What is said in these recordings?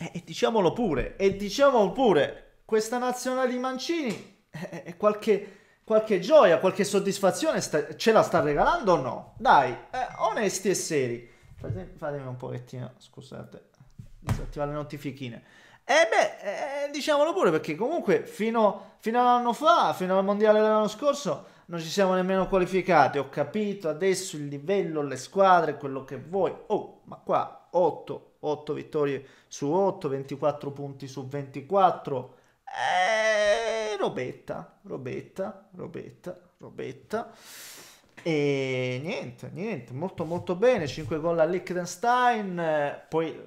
E, e diciamolo pure, e diciamolo pure, questa nazionale di Mancini, eh, qualche, qualche, gioia, qualche soddisfazione sta, ce la sta regalando o no? Dai, eh, onesti e seri. Fatemi, fatemi un pochettino, scusate, disattivare le notifichine. Eh beh, eh, diciamolo pure perché comunque fino, fino all'anno fa, fino al mondiale dell'anno scorso, non ci siamo nemmeno qualificati. Ho capito adesso il livello, le squadre, quello che vuoi. Oh, ma qua 8 8 vittorie su 8, 24 punti su 24. Eh, robetta, robetta, robetta, robetta. E niente, niente, molto molto bene, 5 gol a Liechtenstein, poi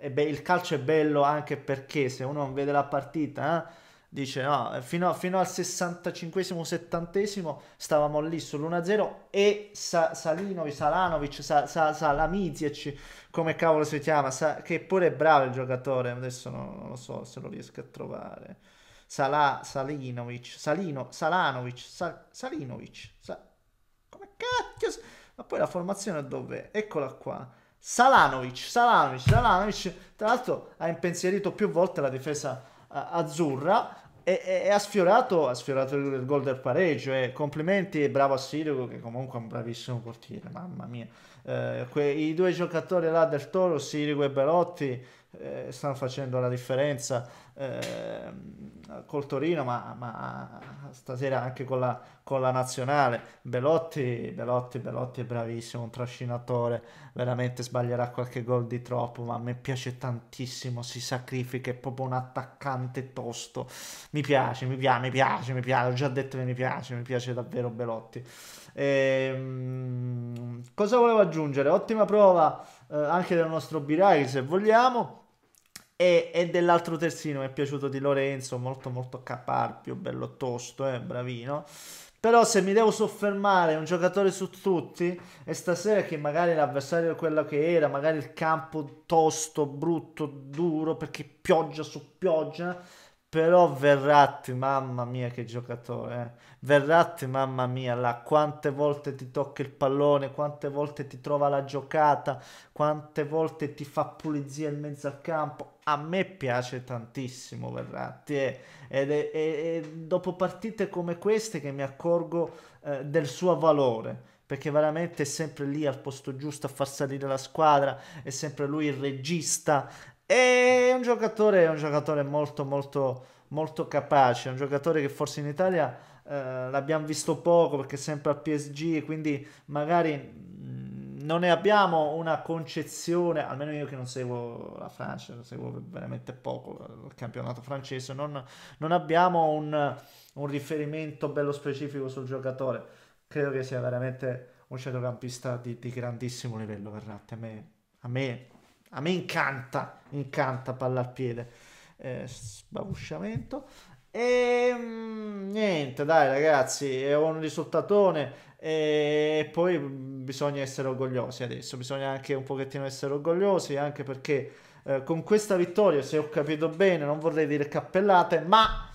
eh, il calcio è bello anche perché se uno non vede la partita, eh, dice no, fino, a, fino al 65-70 stavamo lì sull'1-0 e Sa, Salinovic, Salanovic, Sa, Sa, Salamizic, come cavolo si chiama, Sa, che pure è bravo il giocatore, adesso non, non, lo so se lo riesco a trovare. Sala, Salinovic, Salino, Salanovic, Sa, Salinovic, Sa, come cacchio? Ma poi la formazione dov'è? Eccola qua. Salanovic, Salanovic, Salanovic, tra l'altro ha impensierito più volte la difesa azzurra e, e, e, ha, sfiorato, ha sfiorato il gol del pareggio e complimenti e bravo a Sirico che comunque è un bravissimo portiere mamma mia. Eh, que, i due giocatori là del Toro Sirico e Belotti eh, stanno facendo la differenza eh, col Torino, ma, ma, stasera anche con la, con la nazionale. Belotti, Belotti, Belotti è bravissimo, un trascinatore, veramente sbaglierà qualche gol di troppo, ma a me piace tantissimo, si sacrifica, è proprio un attaccante tosto. Mi piace, mi piace, mi piace, mi piace, ho già detto che mi piace, mi piace davvero Belotti. E, ehm, cosa volevo aggiungere? Ottima prova eh, anche del nostro Biraghi, se vogliamo. E, e, dell'altro terzino mi è piaciuto di Lorenzo, molto molto caparpio, bello tosto, eh, bravino. Però se mi devo soffermare un giocatore su tutti, e stasera che magari l'avversario è quello che era, magari il campo tosto, brutto, duro, perché pioggia su pioggia, però Verratti, mamma mia che giocatore, eh. Verratti, mamma mia, là, quante volte ti tocca il pallone, quante volte ti trova la giocata, quante volte ti fa pulizia in mezzo al campo. A me piace tantissimo Verratti eh. ed è, dopo partite come queste che mi accorgo eh, del suo valore perché veramente è sempre lì al posto giusto a far salire la squadra, è sempre lui il regista, è un giocatore, un giocatore molto, molto, molto capace. È un giocatore che forse in Italia eh, l'abbiamo visto poco perché è sempre al PSG, quindi magari mm, non ne abbiamo una concezione, almeno io che non seguo la Francia, seguo veramente poco il campionato francese, non, non abbiamo un, un riferimento bello specifico sul giocatore. Credo che sia veramente un centrocampista di, di grandissimo livello, Verratti. A me, a me a me incanta, incanta palla al piede. Eh, sbavusciamento. E mm, niente, dai ragazzi, è un risultatone e poi bisogna essere orgogliosi adesso, bisogna anche un pochettino essere orgogliosi, anche perché eh, con questa vittoria, se ho capito bene, non vorrei dire cappellate, ma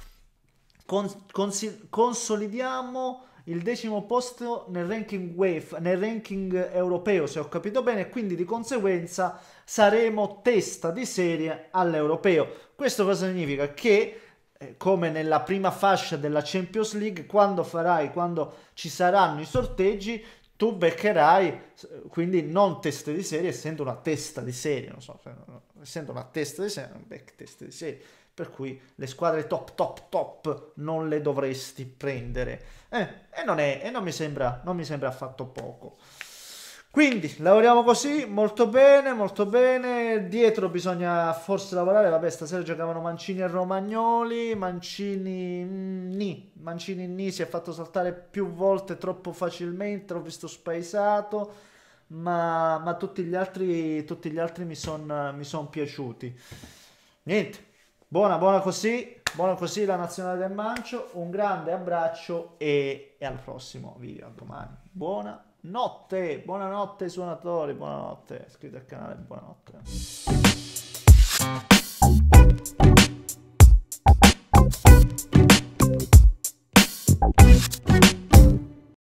cons- cons- consolidiamo il decimo posto nel ranking WAFE, nel ranking europeo, se ho capito bene, quindi di conseguenza saremo testa di serie all'europeo. Questo cosa significa? Che eh, come nella prima fascia della Champions League, quando farai, quando ci saranno i sorteggi, tu beccherai quindi non testa di serie, essendo una testa di serie, non so, essendo una testa di serie, non becchi testa di serie per cui le squadre top top top non le dovresti prendere. Eh, e, non è, e non, mi sembra, non mi sembra affatto poco. Quindi lavoriamo così molto bene molto bene. Dietro bisogna forse lavorare. Vabbè stasera giocavano Mancini e Romagnoli. Mancini mm, ni. Mancini ni si è fatto saltare più volte troppo facilmente. L'ho visto spaesato ma, ma tutti gli altri tutti gli altri mi sono son piaciuti niente Buona, buona così, buona così la nazionale del Mancio, un grande abbraccio e, e al prossimo video, a domani. Buona notte, buonanotte suonatori, buonanotte, iscrivetevi al canale, buonanotte.